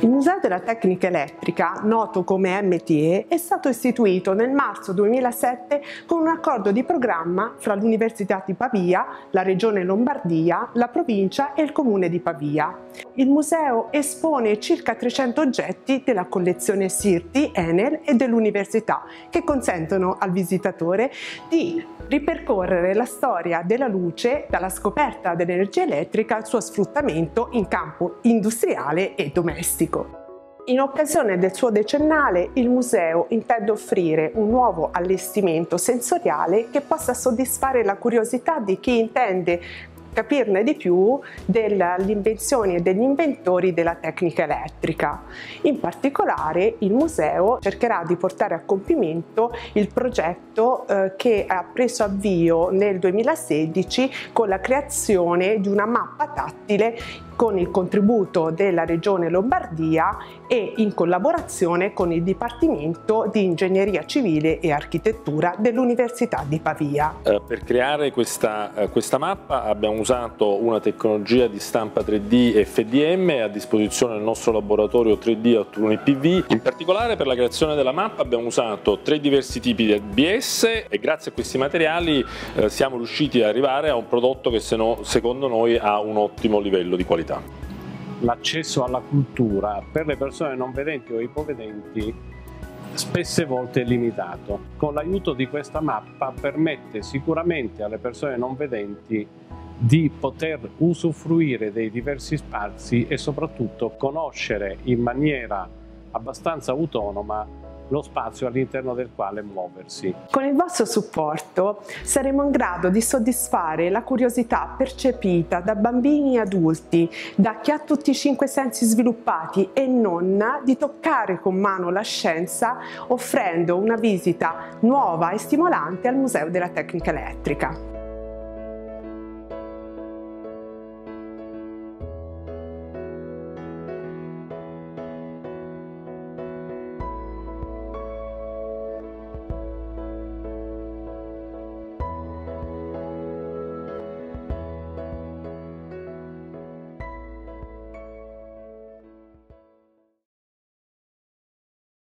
Il Museo della Tecnica Elettrica, noto come MTE, è stato istituito nel marzo 2007 con un accordo di programma fra l'Università di Pavia, la Regione Lombardia, la provincia e il Comune di Pavia. Il museo espone circa 300 oggetti della collezione Sirti, Enel e dell'Università che consentono al visitatore di ripercorrere la storia della luce dalla scoperta dell'energia elettrica al suo sfruttamento in campo industriale e domestico. In occasione del suo decennale, il museo intende offrire un nuovo allestimento sensoriale che possa soddisfare la curiosità di chi intende capirne di più delle invenzioni e degli inventori della tecnica elettrica. In particolare il museo cercherà di portare a compimento il progetto eh, che ha preso avvio nel 2016 con la creazione di una mappa tattile con il contributo della Regione Lombardia e in collaborazione con il Dipartimento di Ingegneria Civile e Architettura dell'Università di Pavia. Eh, per creare questa, eh, questa, mappa abbiamo usato una tecnologia di stampa 3D FDM a disposizione del nostro laboratorio 3D Auturno IPV. In particolare per la creazione della mappa abbiamo usato tre diversi tipi di ABS e grazie a questi materiali eh, siamo riusciti ad arrivare a un prodotto che secondo noi ha un ottimo livello di qualità qualità. L'accesso alla cultura per le persone non vedenti o ipovedenti spesse volte è limitato. Con l'aiuto di questa mappa permette sicuramente alle persone non vedenti di poter usufruire dei diversi spazi e soprattutto conoscere in maniera abbastanza autonoma lo spazio all'interno del quale muoversi. Con il vostro supporto saremo in grado di soddisfare la curiosità percepita da bambini e adulti, da chi ha tutti i cinque sensi sviluppati e non di toccare con mano la scienza offrendo una visita nuova e stimolante al Museo della Tecnica Elettrica.